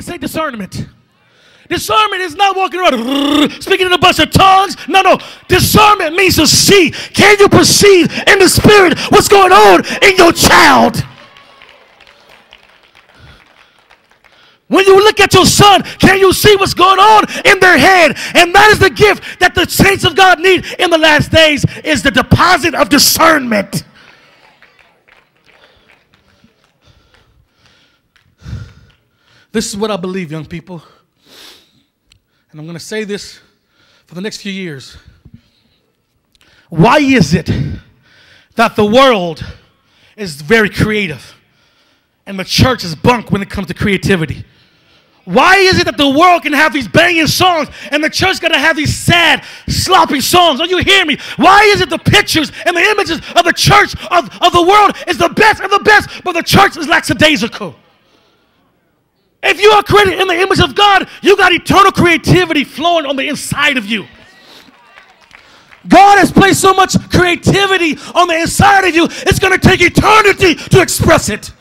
Say discernment. Discernment is not walking around speaking in a bunch of tongues. No, no. Discernment means to see. Can you perceive in the spirit what's going on in your child? When you look at your son, can you see what's going on in their head? And that is the gift that the saints of God need in the last days is the deposit of discernment. This is what I believe, young people. And I'm going to say this for the next few years. Why is it that the world is very creative and the church is bunk when it comes to creativity? Why is it that the world can have these banging songs and the church got to have these sad, sloppy songs? Don't you hear me? Why is it the pictures and the images of the church of, of the world is the best of the best, but the church is lackadaisical? If you are created in the image of God, you got eternal creativity flowing on the inside of you. God has placed so much creativity on the inside of you, it's going to take eternity to express it.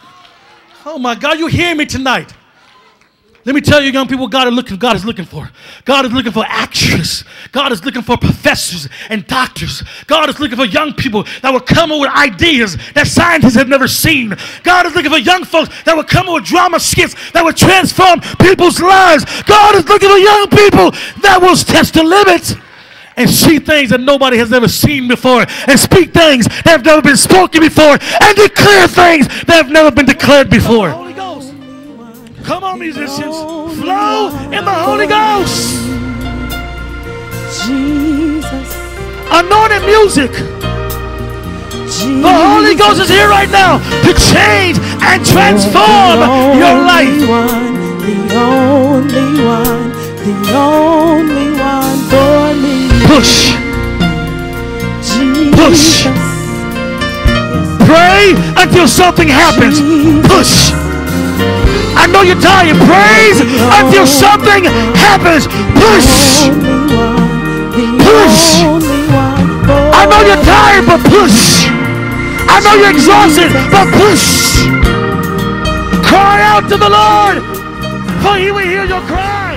Oh my God, you hear me tonight. Let me tell you, young people, God is looking, God is looking for. God is looking for actors. God is looking for professors and doctors. God is looking for young people that will come up with ideas that scientists have never seen. God is looking for young folks that will come up with drama skits that will transform people's lives. God is looking for young people that will test the limits and see things that nobody has ever seen before and speak things that have never been spoken before and declare things that have never been declared before. Come on, musicians. Flow in the Holy Ghost. Jesus. Anointed music. Jesus. The Holy Ghost is here right now to change and transform your life. One, the only one, the only one for me. Push. Jesus. Push. Pray until something happens. Push. I know you're tired. Praise until something happens. Push. Push. I know you're tired, but push. I know you're exhausted, but push. Cry out to the Lord, for He will hear your cry.